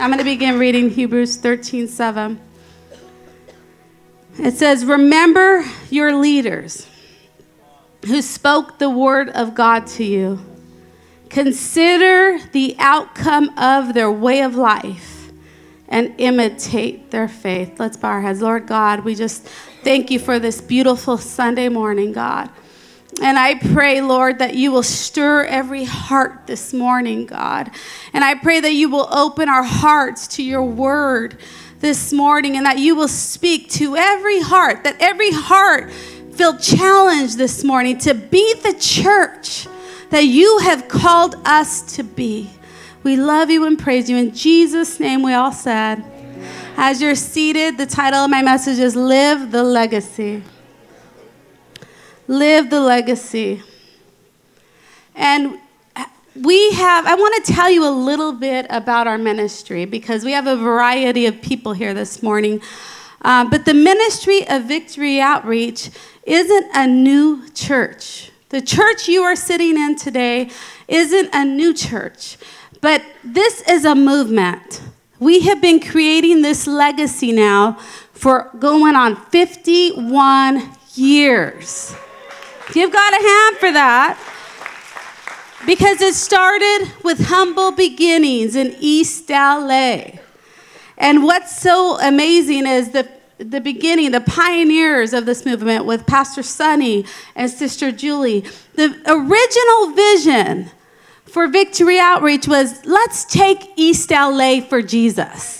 I'm going to begin reading Hebrews 13 7. It says, Remember your leaders who spoke the word of God to you. Consider the outcome of their way of life and imitate their faith. Let's bow our heads. Lord God, we just thank you for this beautiful Sunday morning, God. And I pray, Lord, that you will stir every heart this morning, God. And I pray that you will open our hearts to your word this morning and that you will speak to every heart, that every heart feel challenged this morning to be the church that you have called us to be. We love you and praise you. In Jesus' name, we all said. As you're seated, the title of my message is Live the Legacy. Live the Legacy. And we have, I want to tell you a little bit about our ministry because we have a variety of people here this morning. Um, but the ministry of Victory Outreach isn't a new church. The church you are sitting in today isn't a new church, but this is a movement. We have been creating this legacy now for going on 51 years. Give God a hand for that. Because it started with humble beginnings in East LA. And what's so amazing is the, the beginning, the pioneers of this movement with Pastor Sonny and Sister Julie. The original vision for Victory Outreach was let's take East LA for Jesus.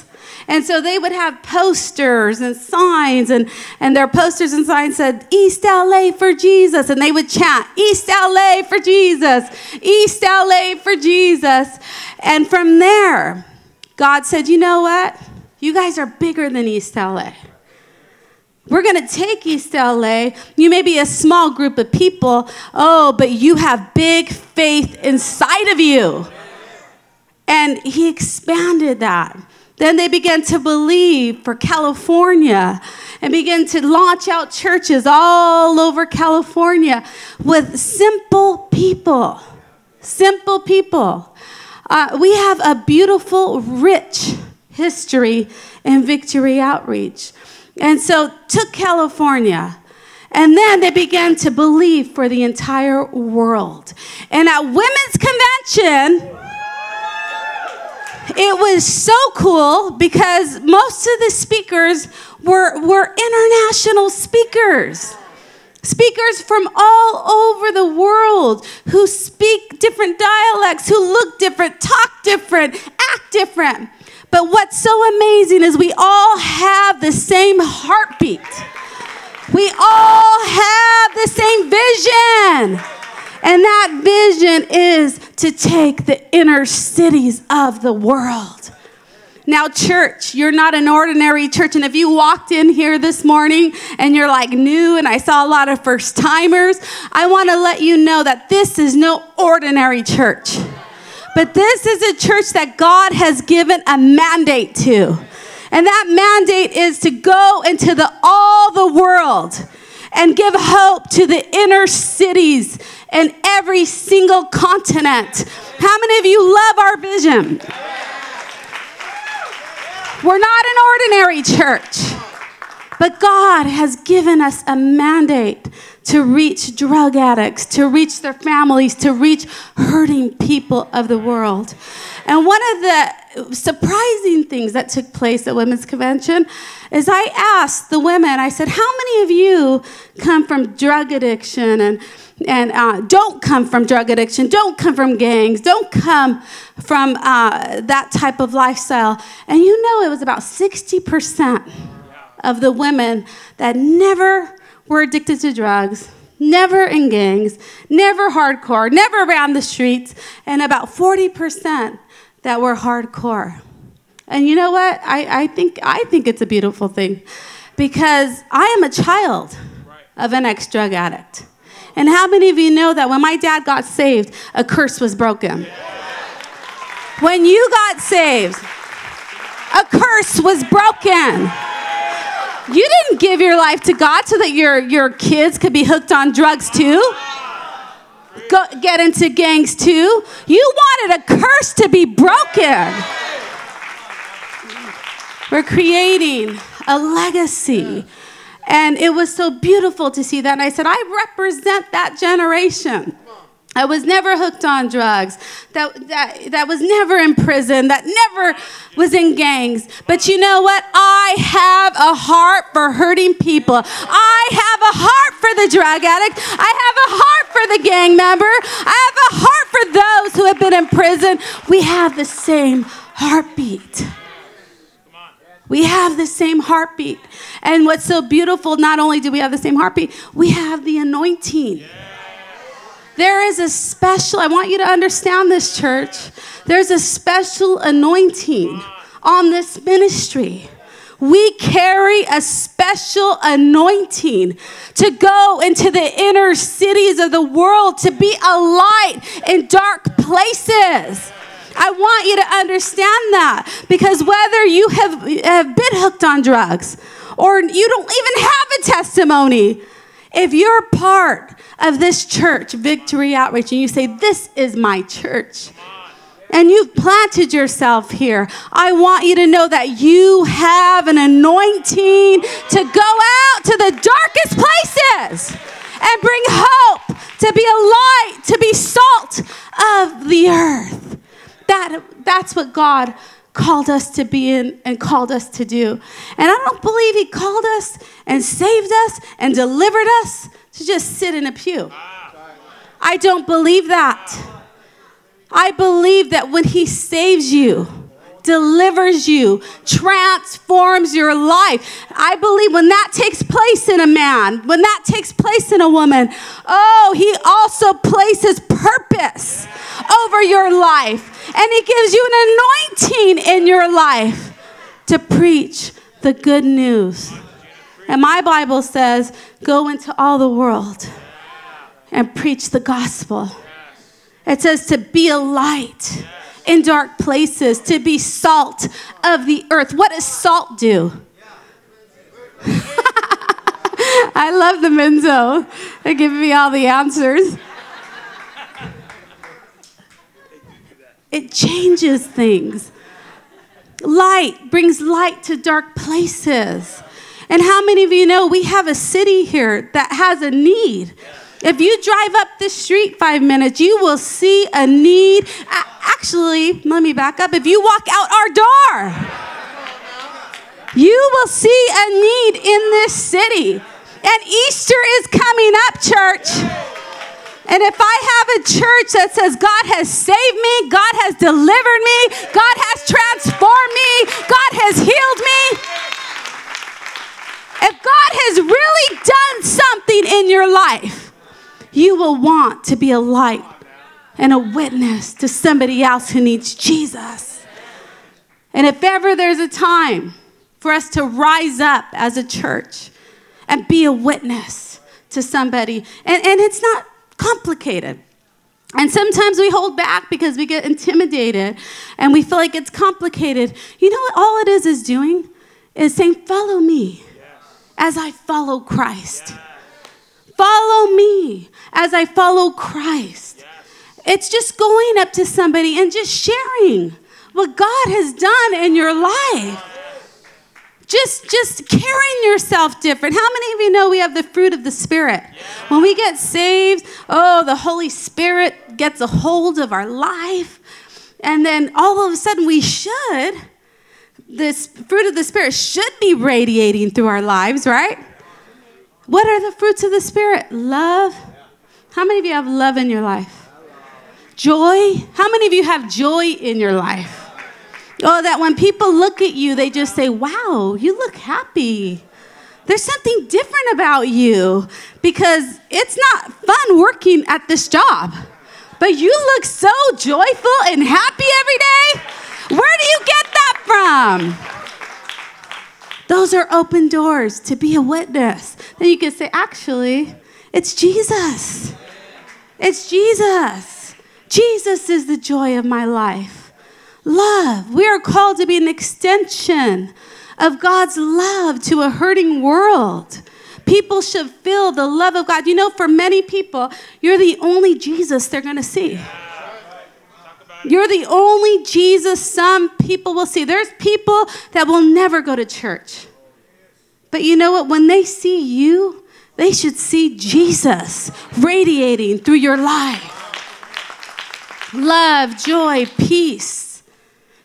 And so they would have posters and signs, and, and their posters and signs said, East LA for Jesus. And they would chant, East LA for Jesus, East LA for Jesus. And from there, God said, You know what? You guys are bigger than East LA. We're going to take East LA. You may be a small group of people, oh, but you have big faith inside of you. And he expanded that. Then they began to believe for California and began to launch out churches all over California with simple people. Simple people. Uh, we have a beautiful, rich history in Victory Outreach. And so took California. And then they began to believe for the entire world. And at Women's Convention, it was so cool because most of the speakers were, were international speakers. Speakers from all over the world who speak different dialects, who look different, talk different, act different. But what's so amazing is we all have the same heartbeat. We all have the same vision. And that vision is to take the inner cities of the world. Now, church, you're not an ordinary church. And if you walked in here this morning and you're like new, and I saw a lot of first timers, I want to let you know that this is no ordinary church. But this is a church that God has given a mandate to. And that mandate is to go into the, all the world and give hope to the inner cities and every single continent. How many of you love our vision? We're not an ordinary church, but God has given us a mandate to reach drug addicts, to reach their families, to reach hurting people of the world. And one of the surprising things that took place at Women's Convention is I asked the women, I said, How many of you come from drug addiction and and uh, don't come from drug addiction, don't come from gangs, don't come from uh, that type of lifestyle. And you know, it was about 60% of the women that never were addicted to drugs, never in gangs, never hardcore, never around the streets, and about 40% that were hardcore. And you know what? I, I, think, I think it's a beautiful thing because I am a child of an ex drug addict. And how many of you know that when my dad got saved, a curse was broken? When you got saved, a curse was broken. You didn't give your life to God so that your, your kids could be hooked on drugs too. Go, get into gangs too. You wanted a curse to be broken. We're creating a legacy. And it was so beautiful to see that. And I said, I represent that generation. I was never hooked on drugs, that, that, that was never in prison, that never was in gangs. But you know what? I have a heart for hurting people. I have a heart for the drug addict. I have a heart for the gang member. I have a heart for those who have been in prison. We have the same heartbeat. We have the same heartbeat. And what's so beautiful, not only do we have the same heartbeat, we have the anointing. There is a special, I want you to understand this, church. There's a special anointing on this ministry. We carry a special anointing to go into the inner cities of the world to be a light in dark places. I want you to understand that because whether you have, have been hooked on drugs or you don't even have a testimony, if you're part of this church, Victory Outreach, and you say, This is my church, and you've planted yourself here, I want you to know that you have an anointing to go out to the darkest places and bring hope, to be a light, to be salt of the earth. That, that's what God called us to be in and called us to do. And I don't believe He called us and saved us and delivered us to just sit in a pew. I don't believe that. I believe that when He saves you, delivers you, transforms your life. I believe when that takes place in a man, when that takes place in a woman, oh, he also places purpose over your life. And he gives you an anointing in your life to preach the good news. And my Bible says, go into all the world and preach the gospel. It says to be a light in dark places, to be salt of the earth. What does salt do? I love the Menzo. They give me all the answers. It changes things. Light brings light to dark places. And how many of you know we have a city here that has a need? If you drive up the street five minutes, you will see a need. Actually, let me back up. If you walk out our door, you will see a need in this city. And Easter is coming up, church. And if I have a church that says God has saved me, God has delivered me, God has transformed me, God has healed me, if God has really done something in your life, you will want to be a light and a witness to somebody else who needs Jesus. And if ever there's a time for us to rise up as a church and be a witness to somebody, and, and it's not complicated. And sometimes we hold back because we get intimidated and we feel like it's complicated. You know what all it is is doing? Is saying, Follow me as I follow Christ. Follow me as I follow Christ. It's just going up to somebody and just sharing what God has done in your life. Just, just carrying yourself different. How many of you know we have the fruit of the Spirit? When we get saved, oh, the Holy Spirit gets a hold of our life. And then all of a sudden we should, this fruit of the Spirit should be radiating through our lives, right? What are the fruits of the Spirit? Love. How many of you have love in your life? Joy. How many of you have joy in your life? Oh, that when people look at you, they just say, wow, you look happy. There's something different about you because it's not fun working at this job. But you look so joyful and happy every day. Where do you get that from? Those are open doors to be a witness. Then you can say, actually, it's Jesus. It's Jesus. Jesus is the joy of my life. Love. We are called to be an extension of God's love to a hurting world. People should feel the love of God. You know, for many people, you're the only Jesus they're going to see. You're the only Jesus some people will see. There's people that will never go to church. But you know what? When they see you, they should see Jesus radiating through your life. Love, joy, peace.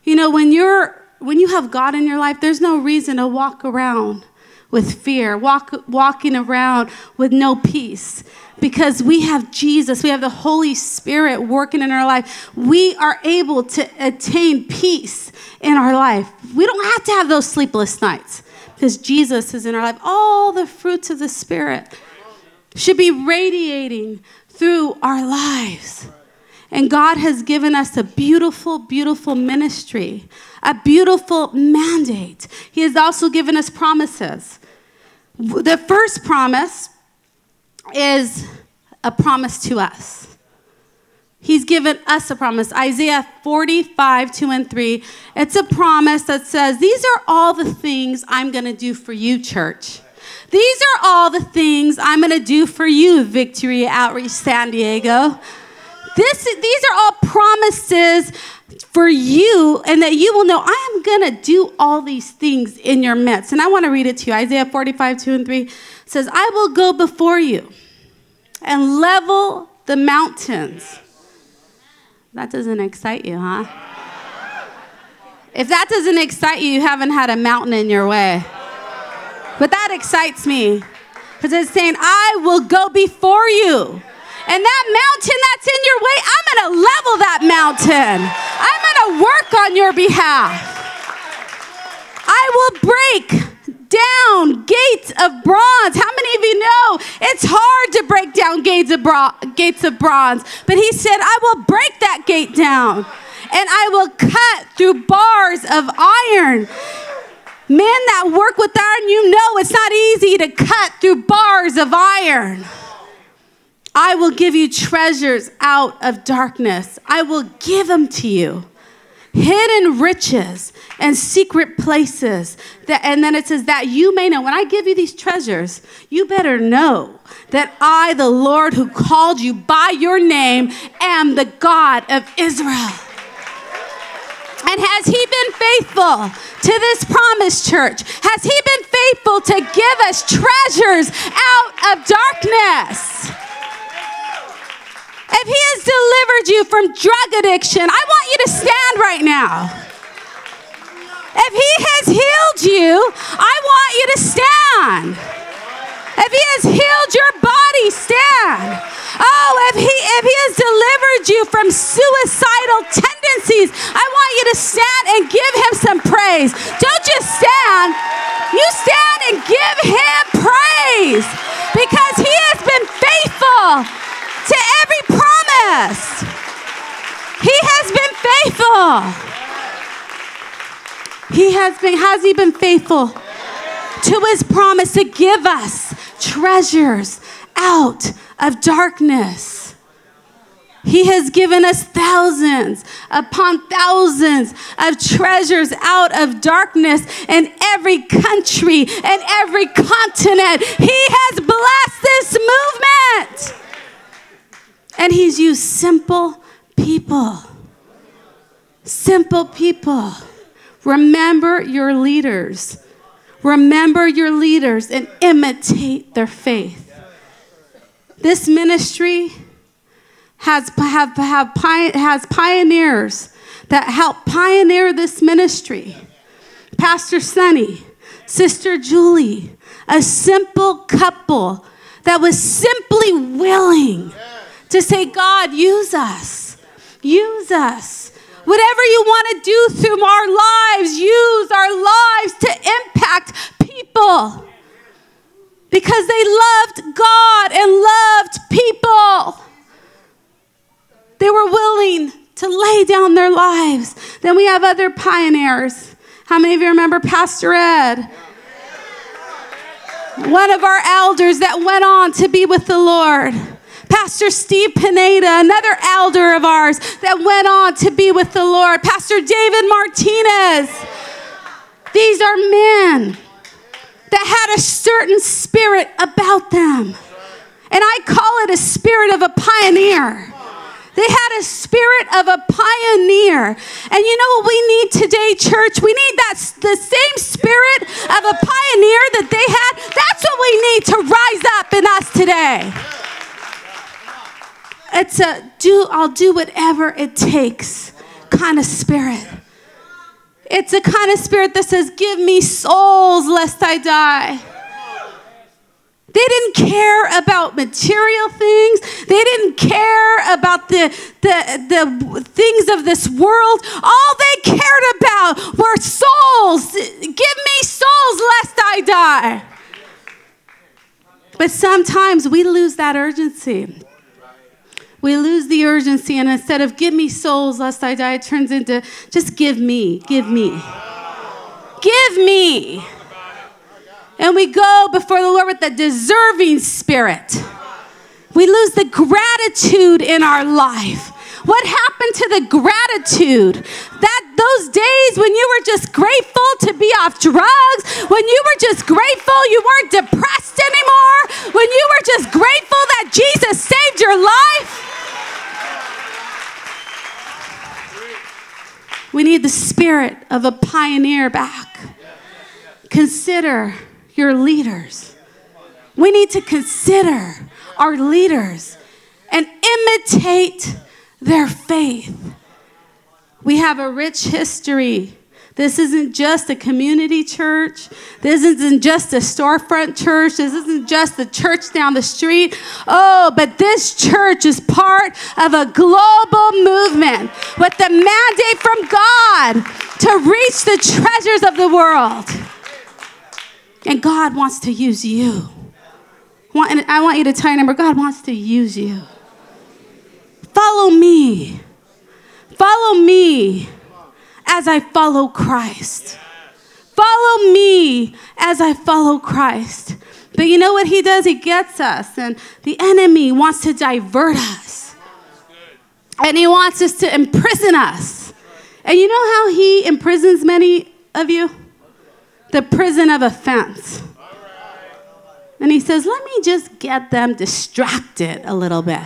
You know, when you're when you have God in your life, there's no reason to walk around with fear, walk, walking around with no peace. Because we have Jesus, we have the Holy Spirit working in our life. We are able to attain peace in our life. We don't have to have those sleepless nights because Jesus is in our life. All the fruits of the Spirit should be radiating through our lives. And God has given us a beautiful, beautiful ministry, a beautiful mandate. He has also given us promises. The first promise is a promise to us. He's given us a promise. Isaiah 45, 2 and 3. It's a promise that says, These are all the things I'm going to do for you, church. These are all the things I'm going to do for you, Victory Outreach San Diego. This, these are all promises for you, and that you will know I am going to do all these things in your midst. And I want to read it to you. Isaiah 45, 2 and 3 says, I will go before you and level the mountains. That doesn't excite you, huh? If that doesn't excite you, you haven't had a mountain in your way. But that excites me because it's saying, I will go before you. And that mountain that's in your way, I'm going to level that mountain. I'm going to work on your behalf. I will break down gates of bronze. How many of you know it's hard to break down gates of, bro- gates of bronze? But he said, I will break that gate down and I will cut through bars of iron. Men that work with iron, you know it's not easy to cut through bars of iron. I will give you treasures out of darkness. I will give them to you. Hidden riches and secret places. That, and then it says that you may know. When I give you these treasures, you better know that I, the Lord who called you by your name, am the God of Israel. And has he been faithful to this promise, church? Has he been faithful to give us treasures out of darkness? If He has delivered you from drug addiction, I want you to stand right now. If He has healed you, I want you to stand. If He has healed your body, stand. Oh, if He if He has delivered you from suicidal tendencies, I want you to stand and give Him some praise. Don't just stand. You stand and give Him praise because He has been faithful to every promise. He has been faithful. He has been, has he been faithful to his promise to give us treasures out of darkness? He has given us thousands upon thousands of treasures out of darkness in every country and every continent. He has blessed this movement. And he's used simple people. Simple people. Remember your leaders. Remember your leaders and imitate their faith. This ministry has, have, have, has pioneers that help pioneer this ministry. Pastor Sonny, Sister Julie, a simple couple that was simply willing to say, God, use us. Use us. Whatever you want to do through our lives, use our lives to impact people. Because they loved God and loved people. They were willing to lay down their lives. Then we have other pioneers. How many of you remember Pastor Ed? One of our elders that went on to be with the Lord. Pastor Steve Pineda, another elder of ours that went on to be with the Lord. Pastor David Martinez. These are men that had a certain spirit about them. And I call it a spirit of a pioneer. They had a spirit of a pioneer. And you know what we need today, church? We need that the same spirit of a pioneer that they had. That's what we need to rise up in us today. It's a do I'll do whatever it takes kind of spirit. It's a kind of spirit that says, Give me souls lest I die. They didn't care about material things. They didn't care about the, the, the things of this world. All they cared about were souls. Give me souls lest I die. But sometimes we lose that urgency. We lose the urgency, and instead of give me souls lest I die, it turns into just give me, give me. Give me. And we go before the Lord with a deserving spirit. We lose the gratitude in our life. What happened to the gratitude? That those days when you were just grateful to be off drugs, when you were just grateful you weren't depressed anymore, when you were just grateful that Jesus saved your life. We need the spirit of a pioneer back. Consider your leaders. We need to consider our leaders and imitate their faith. We have a rich history. This isn't just a community church. This isn't just a storefront church. This isn't just the church down the street. Oh, but this church is part of a global movement with the mandate from God to reach the treasures of the world. And God wants to use you. I want you to tell your number God wants to use you. Follow me. Follow me as I follow Christ. Follow me as I follow Christ. But you know what he does? He gets us, and the enemy wants to divert us. And he wants us to imprison us. And you know how he imprisons many of you? the prison of offense. And he says, Let me just get them distracted a little bit.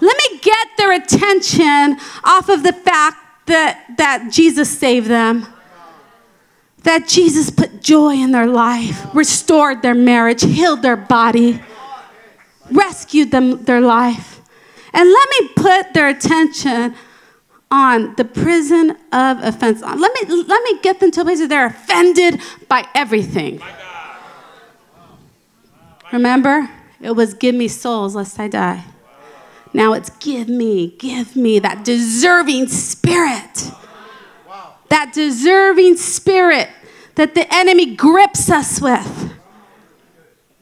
Let me get their attention off of the fact that, that Jesus saved them, that Jesus put joy in their life, restored their marriage, healed their body, rescued them their life. And let me put their attention on the prison of offense. Uh, let me, let me get them to a place where they're offended by everything. Remember? It was give me souls lest I die. Now it's give me, give me that deserving spirit. That deserving spirit that the enemy grips us with.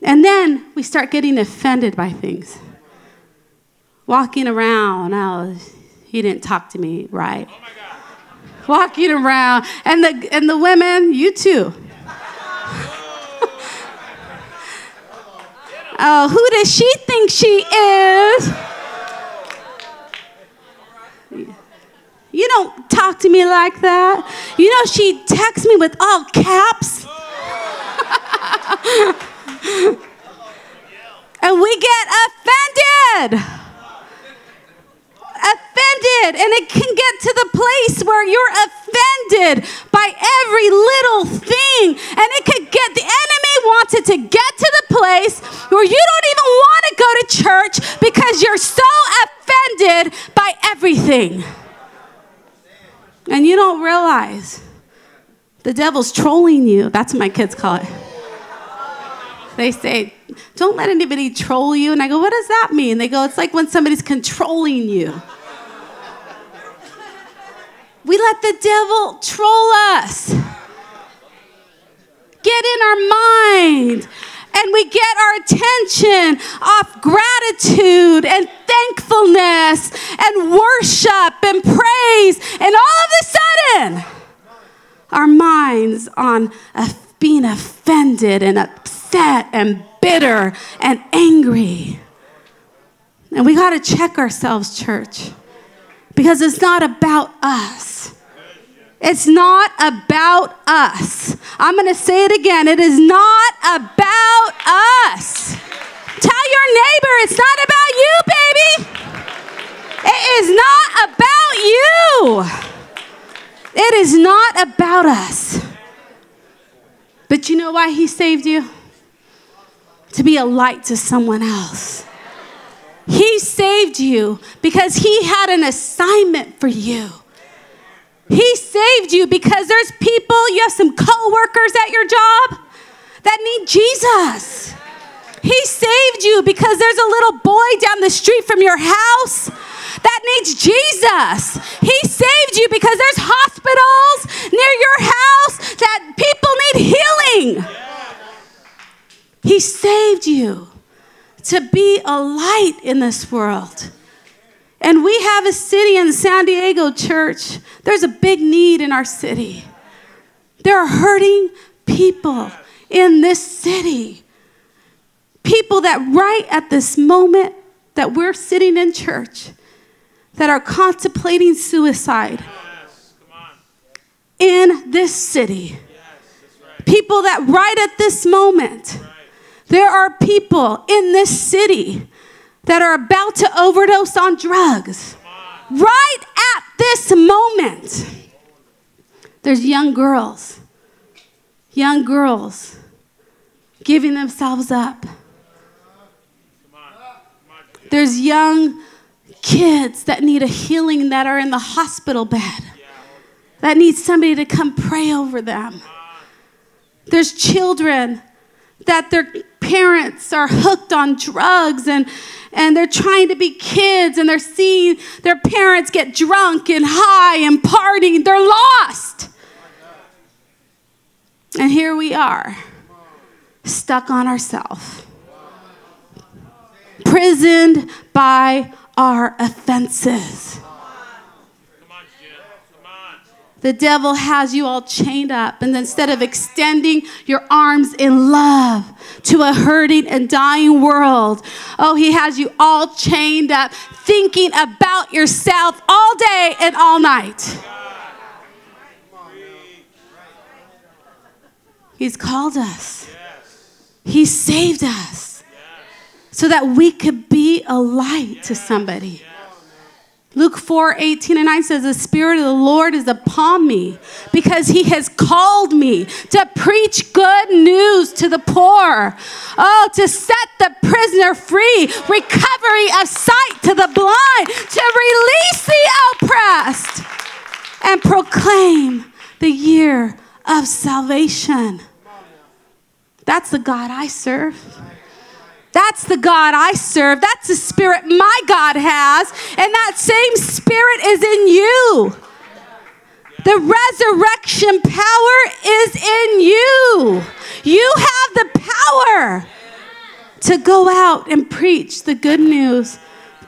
And then we start getting offended by things. Walking around, oh, he didn't talk to me right. Walking around, and the and the women, you too. oh, who does she think she is? You don't talk to me like that. You know, she texts me with all caps. and we get offended offended. And it can get to the place where you're offended by every little thing. And it could get, the enemy wants it to get to the place where you don't even want to go to church because you're so offended by everything. And you don't realize the devil's trolling you. That's what my kids call it. They say, don't let anybody troll you. And I go, what does that mean? They go, it's like when somebody's controlling you. We let the devil troll us. Get in our mind and we get our attention off gratitude and thankfulness and worship and praise, and all of a sudden, our minds on being offended and upset and bitter and angry. And we got to check ourselves, church, because it's not about us. It's not about us. I'm going to say it again. It is not about us. Tell your neighbor it's not about you, baby. It is not about you. It is not about us. But you know why He saved you? To be a light to someone else. He saved you because He had an assignment for you. He saved you because there's people, you have some coworkers at your job that need Jesus. He saved you because there's a little boy down the street from your house that needs Jesus. He saved you because there's hospitals near your house that people need healing. He saved you to be a light in this world. And we have a city in San Diego, church. There's a big need in our city. There are hurting people in this city. People that, right at this moment that we're sitting in church, that are contemplating suicide in this city. People that, right at this moment, there are people in this city that are about to overdose on drugs. Right at this moment, there's young girls, young girls giving themselves up. There's young kids that need a healing that are in the hospital bed, that need somebody to come pray over them. There's children that their parents are hooked on drugs and, and they're trying to be kids and they're seeing their parents get drunk and high and partying. They're lost. And here we are, stuck on ourselves, prisoned by our offenses. The devil has you all chained up, and instead of extending your arms in love to a hurting and dying world, oh, he has you all chained up, thinking about yourself all day and all night. He's called us, He saved us so that we could be a light to somebody. Luke 4 18 and 9 says, The Spirit of the Lord is upon me because He has called me to preach good news to the poor. Oh, to set the prisoner free, recovery of sight to the blind, to release the oppressed, and proclaim the year of salvation. That's the God I serve. That's the God I serve. That's the spirit my God has. And that same spirit is in you. The resurrection power is in you. You have the power to go out and preach the good news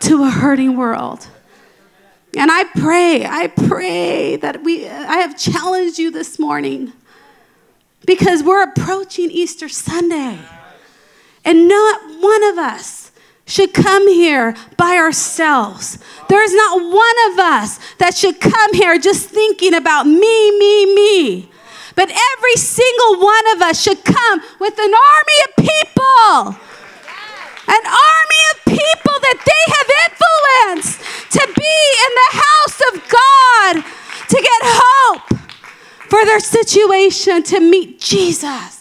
to a hurting world. And I pray, I pray that we, I have challenged you this morning because we're approaching Easter Sunday. And not one of us should come here by ourselves. There's not one of us that should come here just thinking about me, me, me. But every single one of us should come with an army of people. An army of people that they have influenced to be in the house of God, to get hope for their situation, to meet Jesus.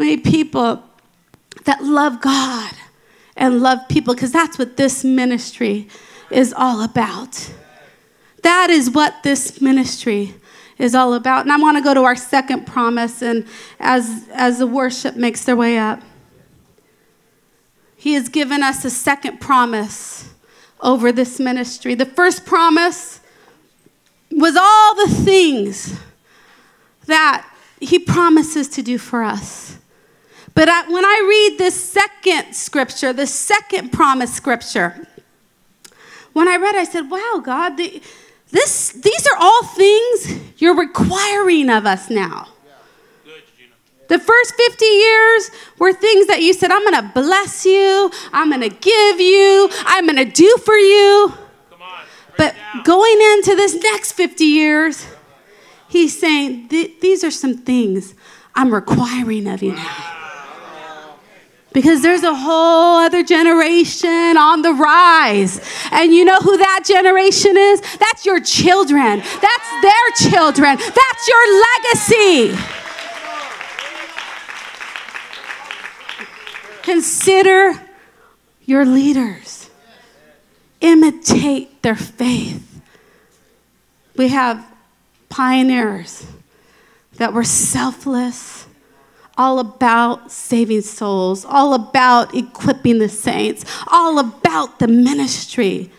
Need people that love God and love people because that's what this ministry is all about. That is what this ministry is all about. And I want to go to our second promise and as as the worship makes their way up. He has given us a second promise over this ministry. The first promise was all the things that he promises to do for us. But I, when I read this second scripture, the second promise scripture, when I read, I said, "Wow, God, the, this, these are all things you're requiring of us now." The first 50 years were things that you said, I'm going to bless you, I'm going to give you, I'm going to do for you. but going into this next 50 years, he's saying, These are some things I'm requiring of you now. Because there's a whole other generation on the rise. And you know who that generation is? That's your children. That's their children. That's your legacy. Consider your leaders, imitate their faith. We have pioneers that were selfless, all about saving souls, all about equipping the saints, all about the ministry.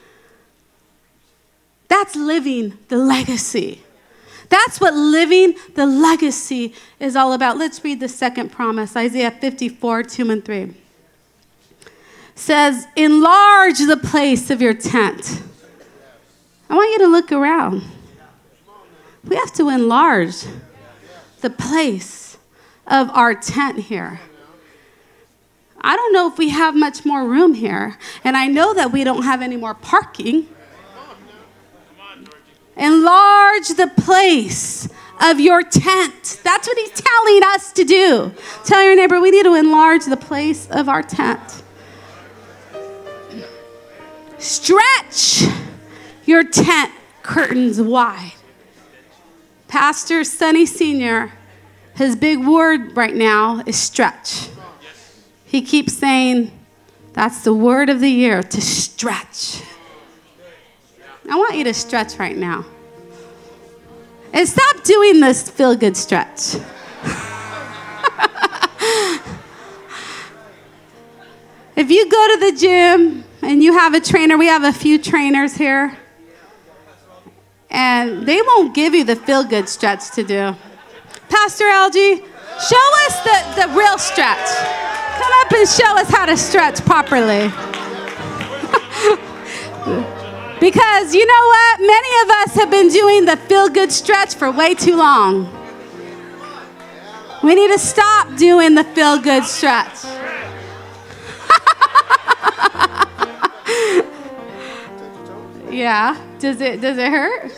That's living the legacy. That's what living the legacy is all about. Let's read the second promise Isaiah 54 2 and 3. Says, Enlarge the place of your tent. I want you to look around. We have to enlarge the place of our tent here. I don't know if we have much more room here, and I know that we don't have any more parking. Enlarge the place of your tent. That's what he's telling us to do. Tell your neighbor, we need to enlarge the place of our tent. Stretch your tent curtains wide. Pastor Sonny Sr., his big word right now is stretch. He keeps saying, that's the word of the year to stretch. I want you to stretch right now. And stop doing this feel good stretch. if you go to the gym and you have a trainer, we have a few trainers here and they won't give you the feel good stretch to do. Pastor Algie, show us the, the real stretch. Come up and show us how to stretch properly. because you know what? Many of us have been doing the feel good stretch for way too long. We need to stop doing the feel good stretch. yeah. Does it does it hurt?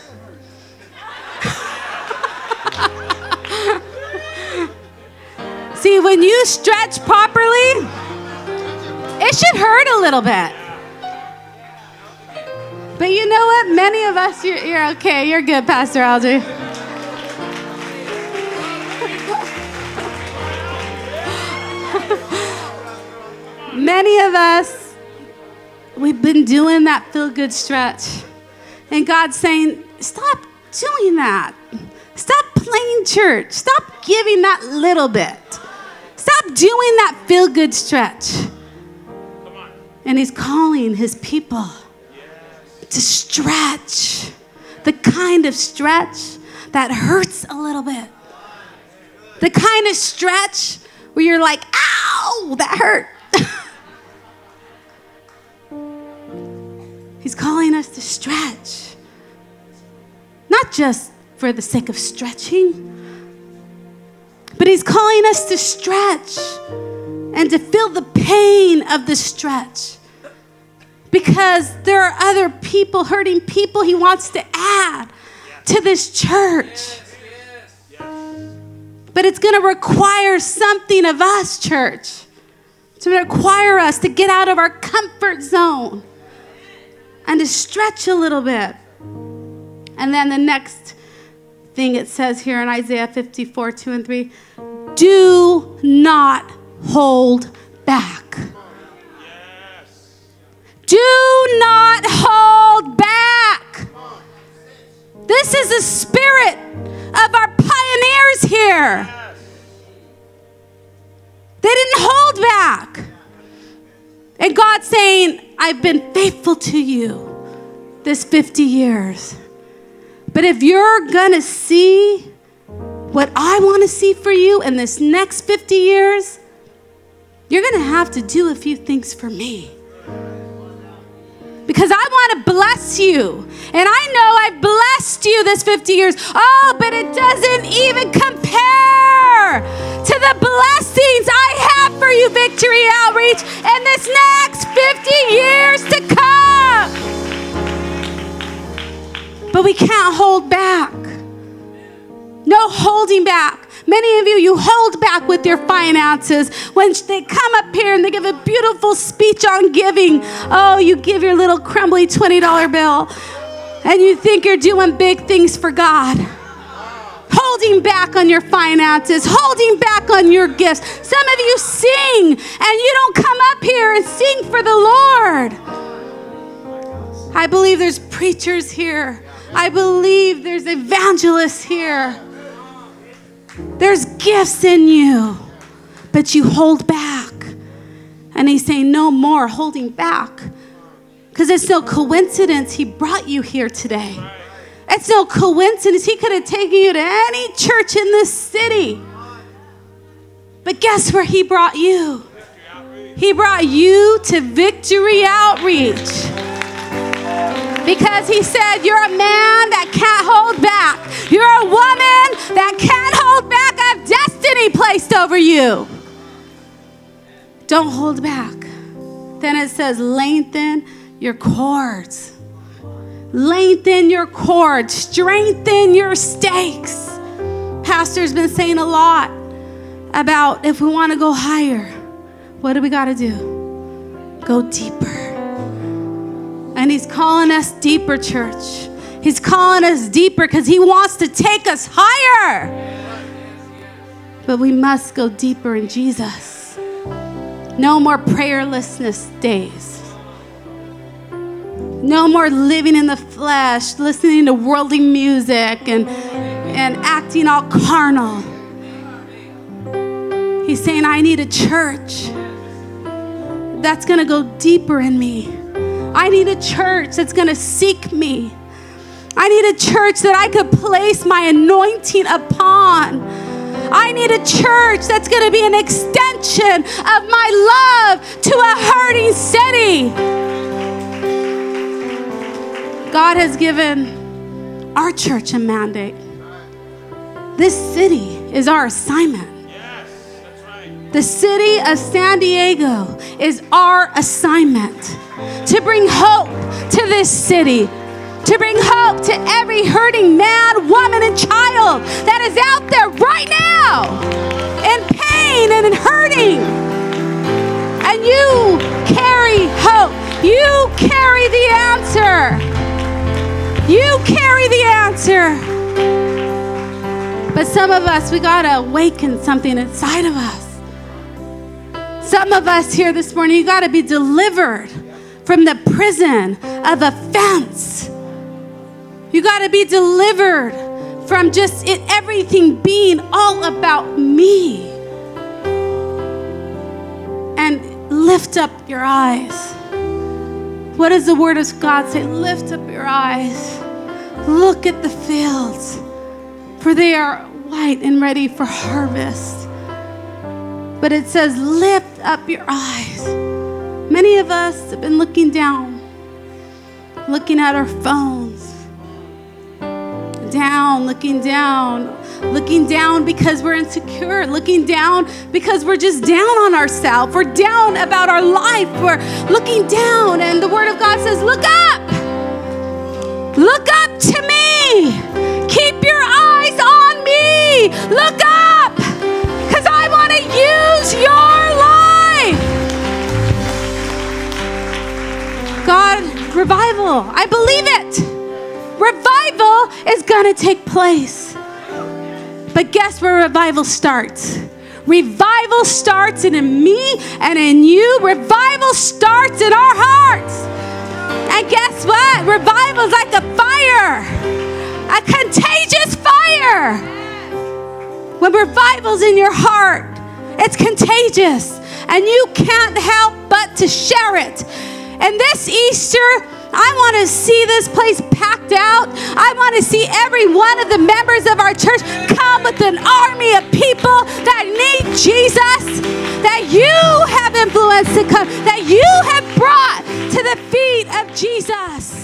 See, when you stretch properly, it should hurt a little bit. But you know what? Many of us, you're, you're okay. You're good, Pastor Algie. Many of us, we've been doing that feel good stretch. And God's saying, stop doing that. Stop playing church. Stop giving that little bit. Stop doing that feel good stretch. And He's calling His people to stretch the kind of stretch that hurts a little bit. The kind of stretch where you're like, ow, that hurt. He's calling us to stretch. Not just for the sake of stretching, but He's calling us to stretch and to feel the pain of the stretch. Because there are other people, hurting people, He wants to add to this church. But it's going to require something of us, church. to require us to get out of our comfort zone and to stretch a little bit. And then the next thing it says here in Isaiah 54 2 and 3 do not hold back. Do not hold back. This is the spirit of our pioneers here. They didn't hold back. And God's saying, I've been faithful to you this 50 years. But if you're going to see what I want to see for you in this next 50 years, you're going to have to do a few things for me. Because I want to bless you. And I know I've blessed you this 50 years. Oh, but it doesn't even compare to the blessings I have for you, Victory Outreach, in this next 50 years to come. But we can't hold back. No holding back Many of you, you hold back with your finances. When they come up here and they give a beautiful speech on giving, oh, you give your little crumbly $20 bill and you think you're doing big things for God. Holding back on your finances, holding back on your gifts. Some of you sing and you don't come up here and sing for the Lord. I believe there's preachers here. I believe there's evangelists here. There's gifts in you, but you hold back. And he's saying, No more holding back. Because it's no coincidence he brought you here today. It's no coincidence. He could have taken you to any church in this city. But guess where he brought you? He brought you to Victory Outreach. Because he said, You're a man that can't hold back. You're a woman that can't hold back. I have destiny placed over you. Don't hold back. Then it says, Lengthen your cords. Lengthen your cords. Strengthen your stakes. Pastor's been saying a lot about if we want to go higher, what do we got to do? Go deeper. And He's calling us deeper, church. He's calling us deeper because He wants to take us higher. But we must go deeper in Jesus. No more prayerlessness days. No more living in the flesh, listening to worldly music and, and acting all carnal. He's saying, I need a church that's going to go deeper in me. I need a church that's going to seek me. I need a church that I could place my anointing upon. I need a church that's going to be an extension of my love to a hurting city. God has given our church a mandate. This city is our assignment. The city of San Diego is our assignment to bring hope to this city, to bring hope to every hurting man, woman, and child that is out there right now in pain and in hurting. And you carry hope. You carry the answer. You carry the answer. But some of us, we got to awaken something inside of us. Some of us here this morning, you got to be delivered from the prison of offense. You got to be delivered from just it, everything being all about me. And lift up your eyes. What does the word of God say? Lift up your eyes. Look at the fields, for they are white and ready for harvest. But it says, lift up your eyes. Many of us have been looking down, looking at our phones, down, looking down, looking down because we're insecure, looking down because we're just down on ourselves. We're down about our life. We're looking down, and the Word of God says, Look up! Look up revival. I believe it. Revival is going to take place. But guess where revival starts? Revival starts in me and in you. Revival starts in our hearts. And guess what? Revival is like a fire, a contagious fire. When revival's in your heart, it's contagious, and you can't help but to share it. And this Easter, I want to see this place packed out. I want to see every one of the members of our church come with an army of people that need Jesus, that you have influenced to come, that you have brought to the feet of Jesus.